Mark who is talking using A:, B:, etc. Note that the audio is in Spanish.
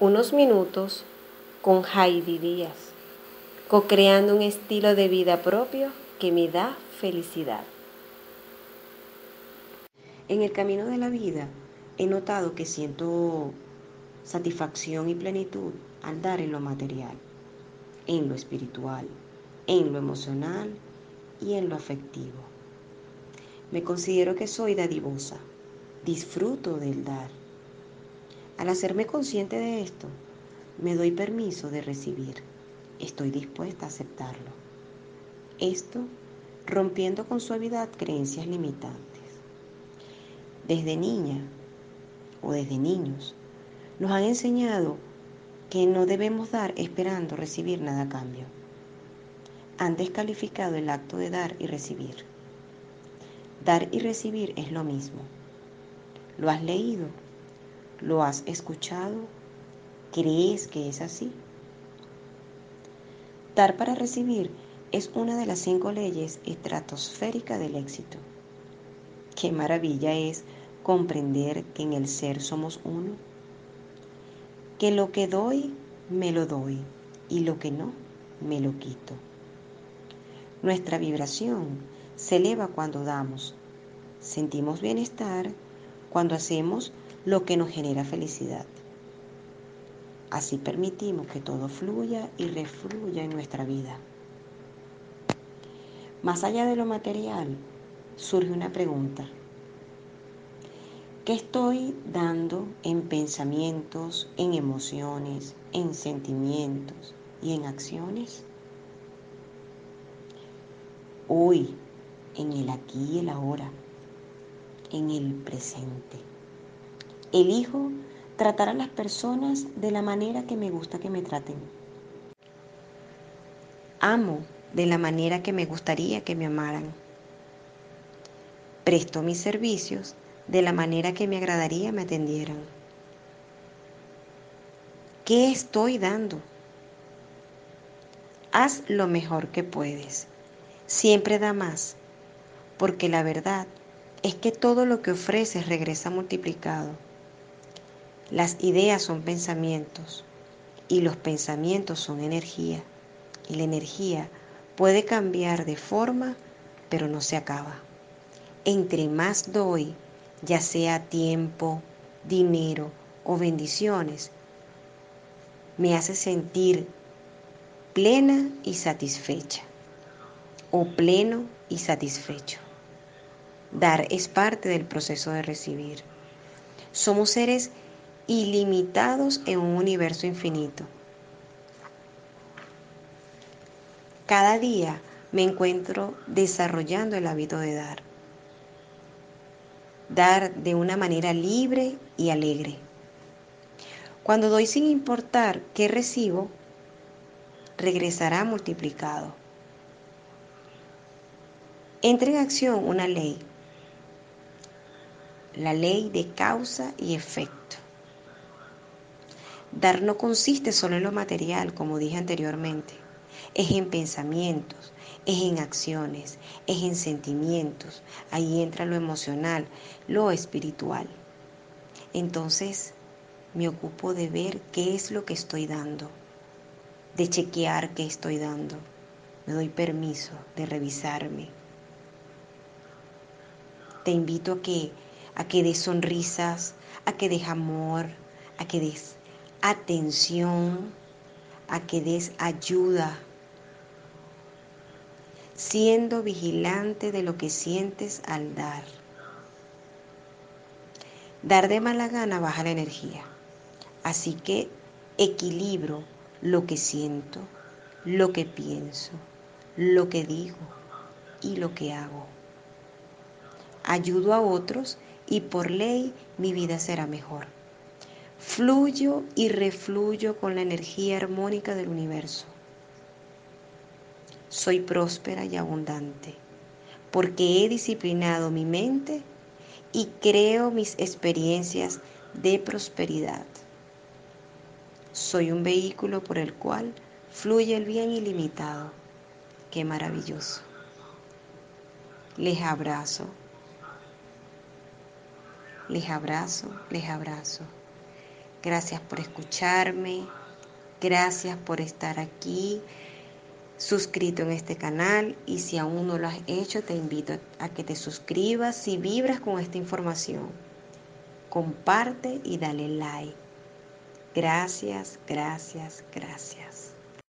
A: unos minutos con Heidi Díaz, co-creando un estilo de vida propio que me da felicidad.
B: En el camino de la vida he notado que siento satisfacción y plenitud al dar en lo material, en lo espiritual, en lo emocional y en lo afectivo. Me considero que soy dadivosa, disfruto del dar. Al hacerme consciente de esto, me doy permiso de recibir. Estoy dispuesta a aceptarlo. Esto rompiendo con suavidad creencias limitantes. Desde niña o desde niños, nos han enseñado que no debemos dar esperando recibir nada a cambio. Han descalificado el acto de dar y recibir. Dar y recibir es lo mismo. ¿Lo has leído? ¿Lo has escuchado? ¿Crees que es así? Dar para recibir es una de las cinco leyes estratosféricas del éxito. Qué maravilla es comprender que en el ser somos uno, que lo que doy, me lo doy y lo que no, me lo quito. Nuestra vibración se eleva cuando damos. Sentimos bienestar cuando hacemos lo que nos genera felicidad. Así permitimos que todo fluya y refluya en nuestra vida. Más allá de lo material, surge una pregunta. ¿Qué estoy dando en pensamientos, en emociones, en sentimientos y en acciones? Hoy, en el aquí y el ahora, en el presente. Elijo tratar a las personas de la manera que me gusta que me traten. Amo de la manera que me gustaría que me amaran. Presto mis servicios de la manera que me agradaría me atendieran. ¿Qué estoy dando? Haz lo mejor que puedes. Siempre da más, porque la verdad es que todo lo que ofreces regresa multiplicado. Las ideas son pensamientos y los pensamientos son energía y la energía puede cambiar de forma pero no se acaba. Entre más doy, ya sea tiempo, dinero o bendiciones, me hace sentir plena y satisfecha o pleno y satisfecho. Dar es parte del proceso de recibir. Somos seres ilimitados en un universo infinito. Cada día me encuentro desarrollando el hábito de dar. Dar de una manera libre y alegre. Cuando doy sin importar qué recibo, regresará multiplicado. Entra en acción una ley, la ley de causa y efecto. Dar no consiste solo en lo material, como dije anteriormente, es en pensamientos, es en acciones, es en sentimientos. Ahí entra lo emocional, lo espiritual. Entonces me ocupo de ver qué es lo que estoy dando, de chequear qué estoy dando. Me doy permiso de revisarme. Te invito a que, a que des sonrisas, a que des amor, a que des atención, a que des ayuda, siendo vigilante de lo que sientes al dar. Dar de mala gana baja la energía, así que equilibro lo que siento, lo que pienso, lo que digo y lo que hago. Ayudo a otros y por ley mi vida será mejor. Fluyo y refluyo con la energía armónica del universo. Soy próspera y abundante porque he disciplinado mi mente y creo mis experiencias de prosperidad. Soy un vehículo por el cual fluye el bien ilimitado. Qué maravilloso. Les abrazo. Les abrazo, les abrazo. Gracias por escucharme. Gracias por estar aquí suscrito en este canal y si aún no lo has hecho te invito a que te suscribas si vibras con esta información. Comparte y dale like. Gracias, gracias, gracias.